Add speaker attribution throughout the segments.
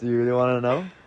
Speaker 1: Do you really want to know?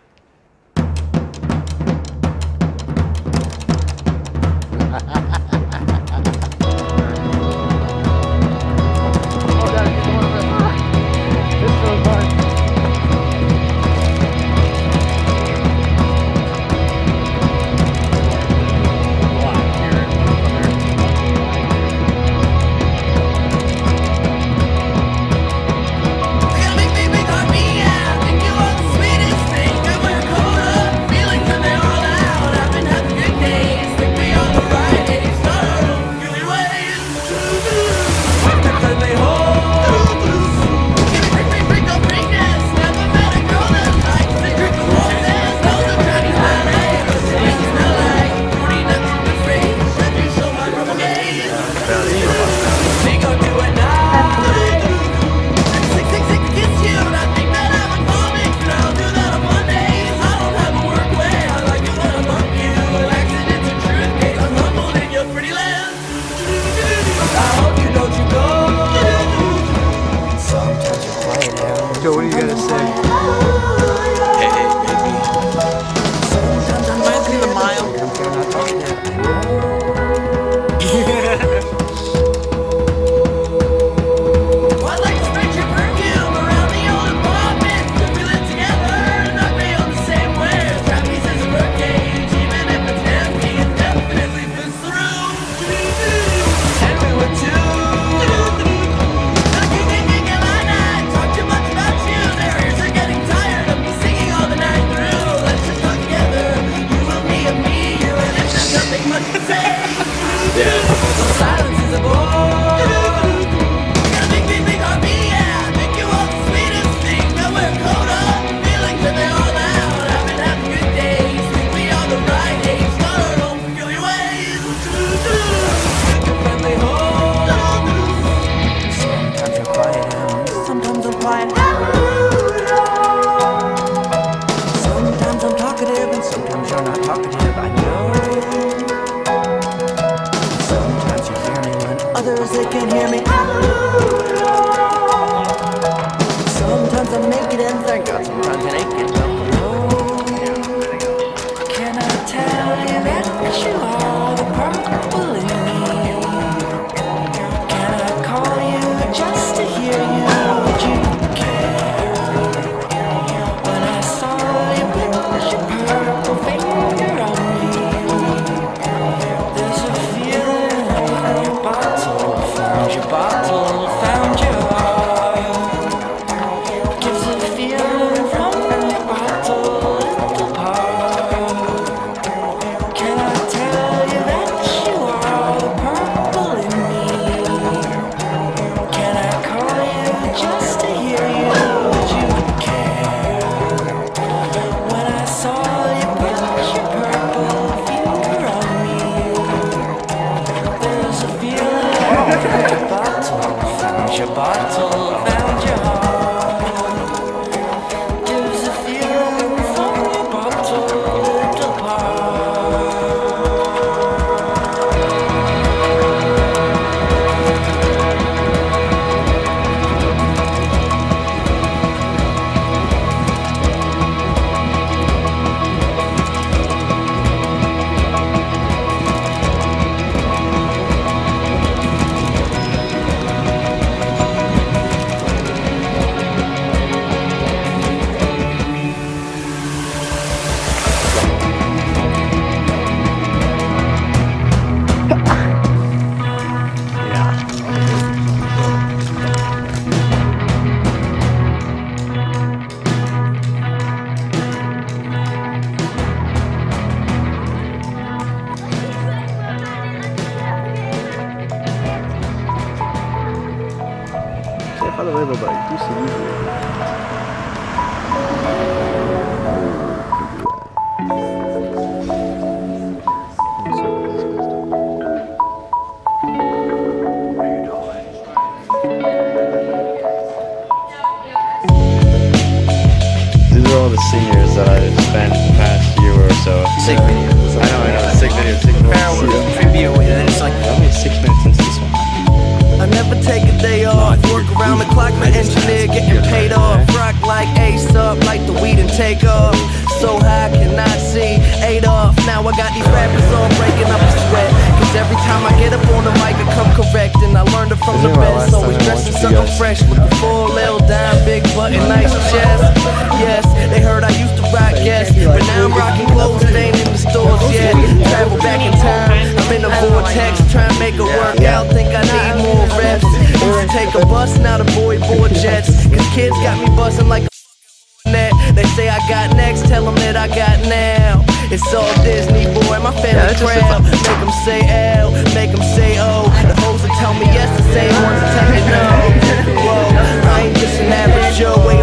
Speaker 2: Take a bus, now the boy board jets. Cause kids got me buzzing like a net. They say I got next, tell them that I got now. It's all Disney, boy, my family proud. Make them say L, make them say O. The hoes will tell me yes, the same ones will tell me no. Whoa, I ain't just an average Joe, way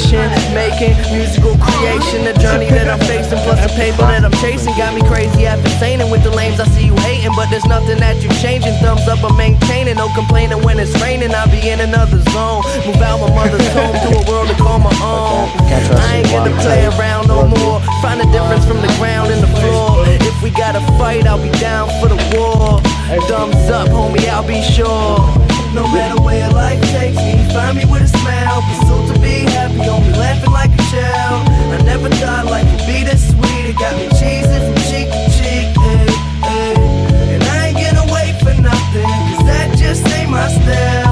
Speaker 2: Making musical creation, the journey that I'm facing, plus the paper that I'm chasing, got me crazy after saying with the lames I see you hating, but there's nothing that you changing. Thumbs up, I'm maintaining, no complaining when it's raining. I'll be in another zone, move out my mother's home to a world to call my own. I ain't gonna play around no more. Find the difference from the ground and the floor. If we gotta fight, I'll be down for the war. Thumbs up, homie, I'll be sure. No matter where life takes me, find me with a smile. Pursuit to be happy, don't be laughing like a child. I never thought life would be this sweet. It got me cheesy from cheek to cheek. eh, eh. And I ain't getting away for nothing, cause that just ain't my style.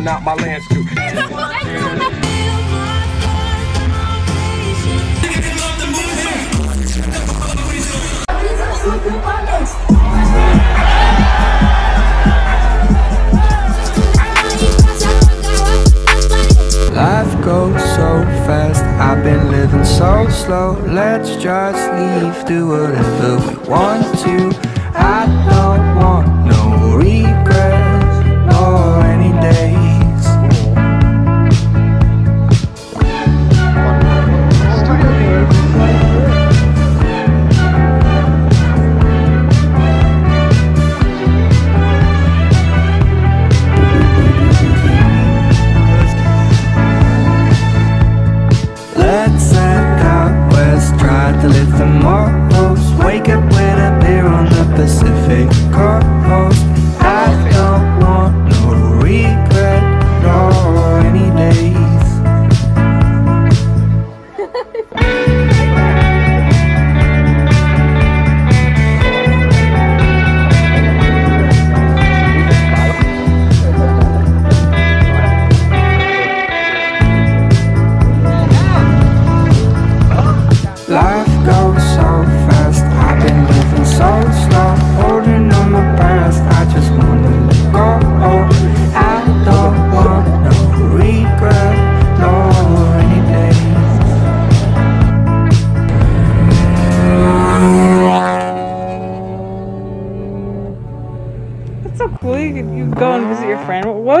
Speaker 3: As out my land scoop.
Speaker 1: Life goes so fast, I've been living so slow. Let's just leave, do whatever we want to.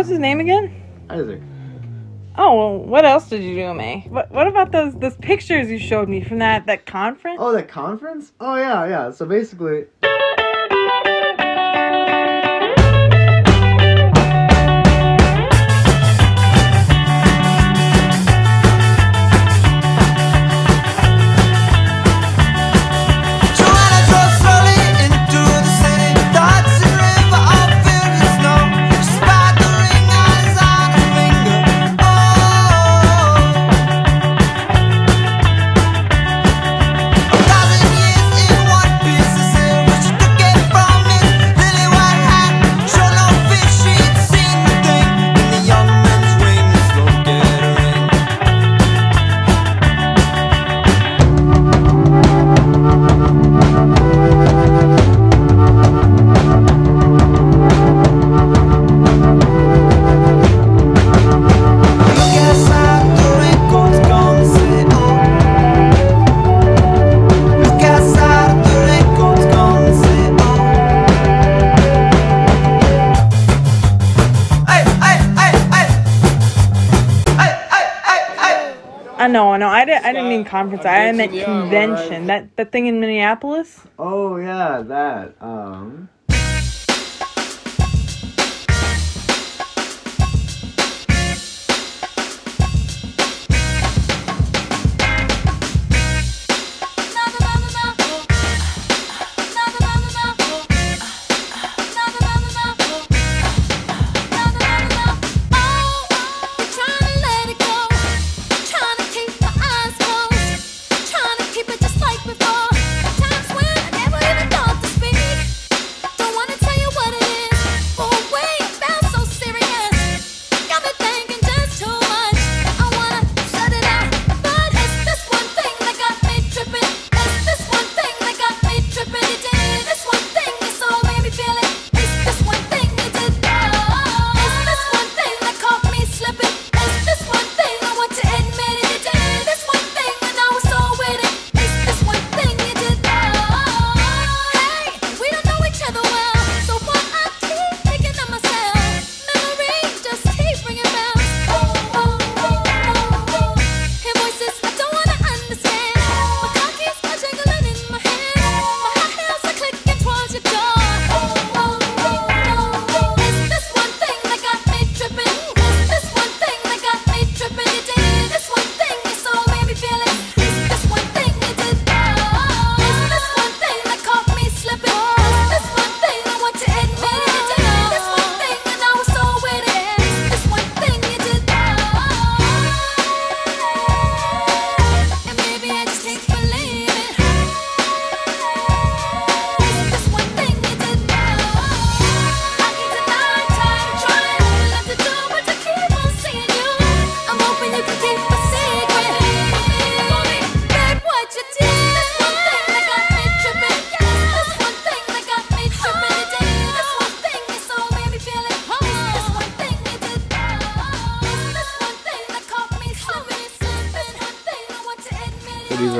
Speaker 4: Friend. What was his name again?
Speaker 5: Isaac.
Speaker 4: Oh, well, what else did you do, May? What What about those those pictures you showed me from that that conference?
Speaker 5: Oh, that conference? Oh yeah, yeah. So basically,
Speaker 4: conference. I meant convention. That that thing in Minneapolis.
Speaker 3: Oh yeah, that.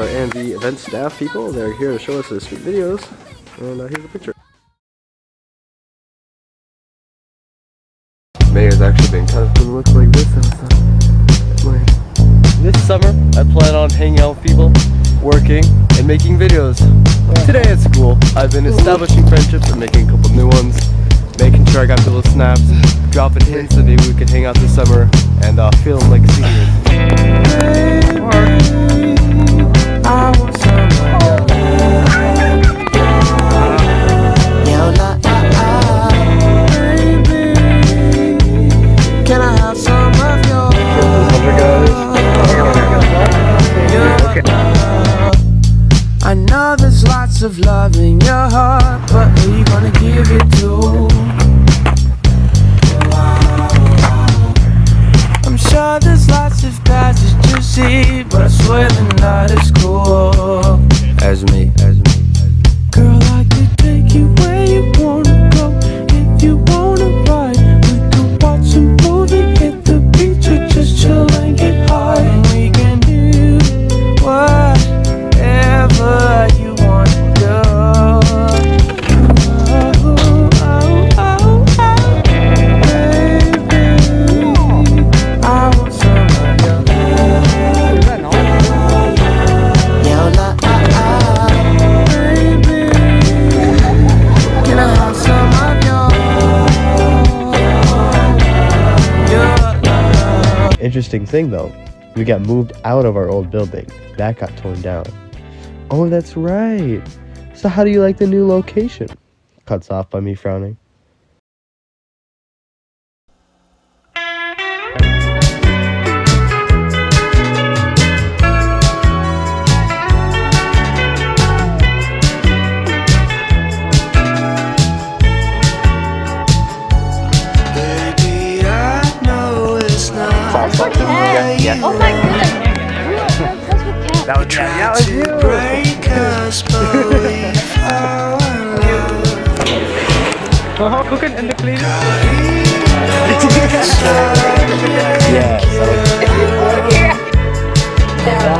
Speaker 6: And
Speaker 1: AMV event staff people. They're here to show us the street videos. And uh, here's a picture. May has actually been kind of cool looks like this outside. Uh,
Speaker 7: this summer, I plan on hanging out with people, working, and making videos. Today at school, I've been establishing friendships and making a couple new ones, making sure I got little snaps, dropping hints that maybe we could hang out this summer, and uh, feeling like seniors.
Speaker 8: I
Speaker 7: Interesting thing though, we got moved out of our old building. That got torn down. Oh, that's right. So how do you like the new location? Cuts off by me frowning.
Speaker 4: Oh my goodness.
Speaker 3: that was Cat. That was you.
Speaker 8: Break us
Speaker 4: cooking
Speaker 6: in the
Speaker 9: clean. Yeah, so.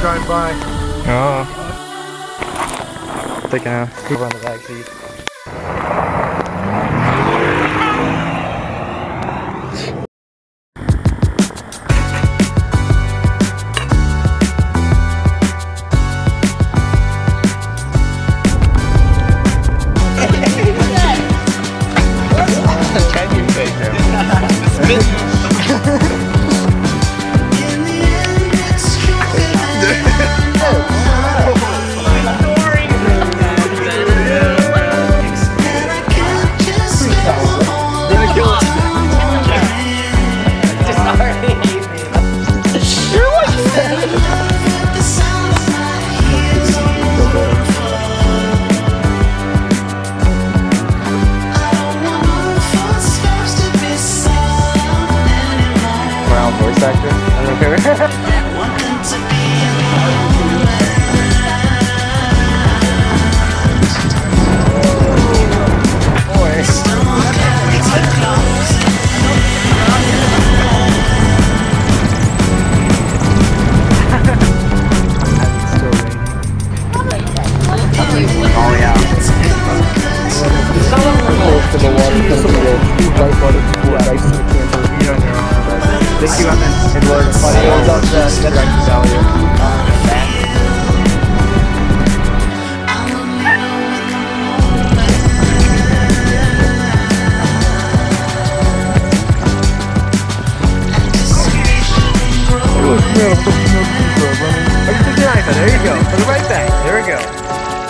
Speaker 7: drive by.
Speaker 9: Oh. Taking a poop on the back seat.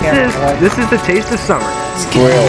Speaker 3: This is, this is the taste of summer.
Speaker 9: Grill.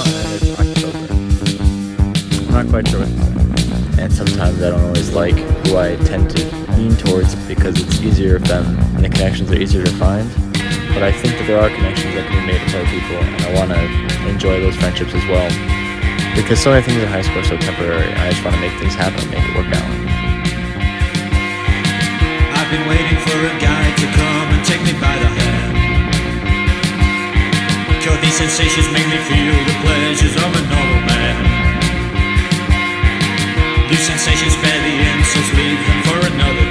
Speaker 10: Here it's October. I'm not quite sure what to say.
Speaker 11: and sometimes I don't always like who I tend to lean towards because it's easier if them and the connections are easier to find. But I think that there are connections that can be made with other people, and I want to enjoy those friendships as well. Because so many things in high school are so temporary, I just want to make things happen, and make it work out.
Speaker 12: I've been waiting for a guy to come and take me by the hand. These sensations make me feel the pleasures of a normal man. These sensations spare the insults, leave them for another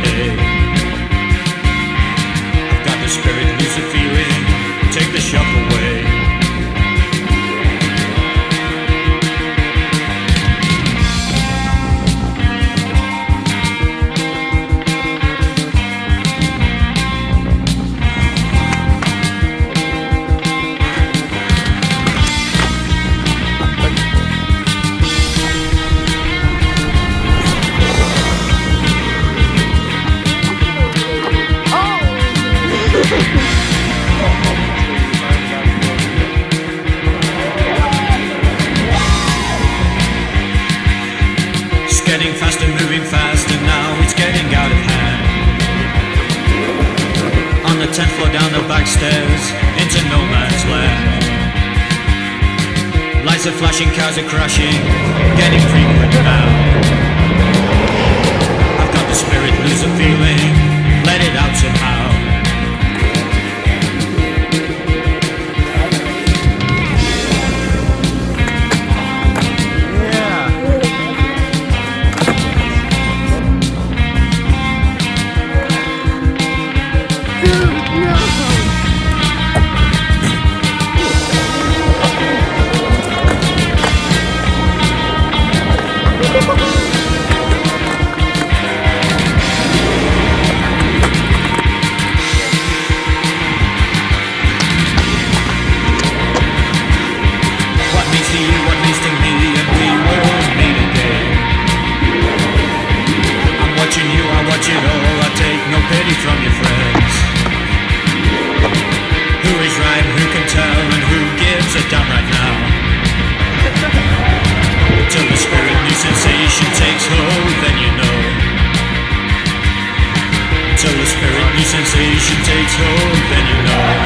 Speaker 12: sensation takes hold, then you know.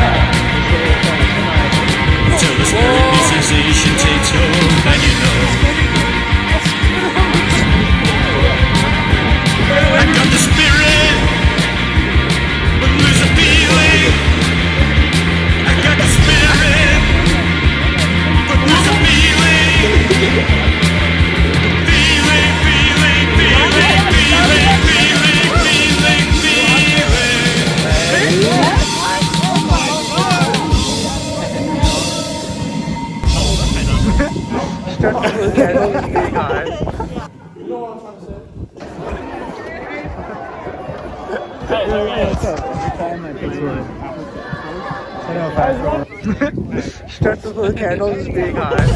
Speaker 3: Start to look at those big eyes.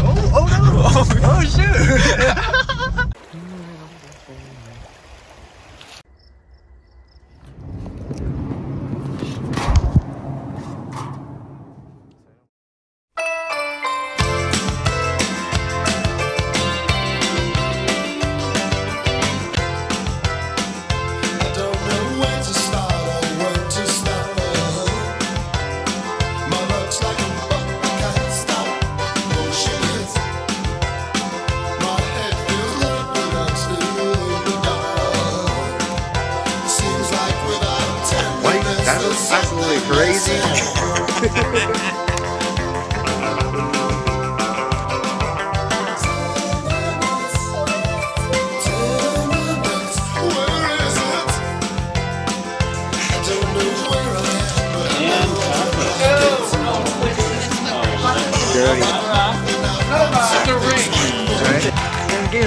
Speaker 3: Oh, oh no! Oh, oh shoot!
Speaker 13: I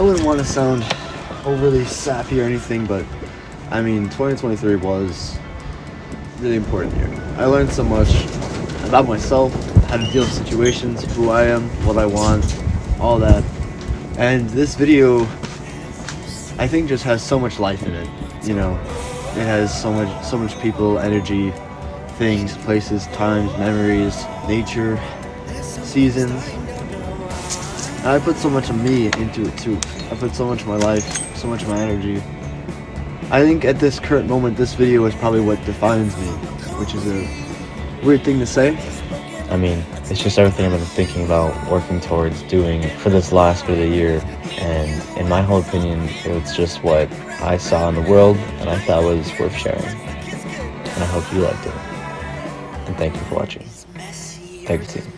Speaker 13: wouldn't want to sound overly sappy or anything, but I mean, 2023 was
Speaker 11: really important here. I learned so much about myself, how to deal with situations, who I am, what I want, all that. And this video, I think, just has so much life in it. You know, it has so much, so much people, energy, things, places, times, memories, nature, seasons. And I put so much of me into it too. I put so much of my life, so much of my energy. I think at this current moment, this video is probably what defines me, which is a weird thing to say.
Speaker 14: I mean, it's just everything I've been thinking about working towards doing for this last bit of the year. And in my whole opinion, it's just what I saw in the world and I thought was worth sharing. And I hope you liked it. And thank you for watching. Thank you, team.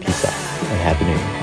Speaker 14: Peace out and Happy New Year.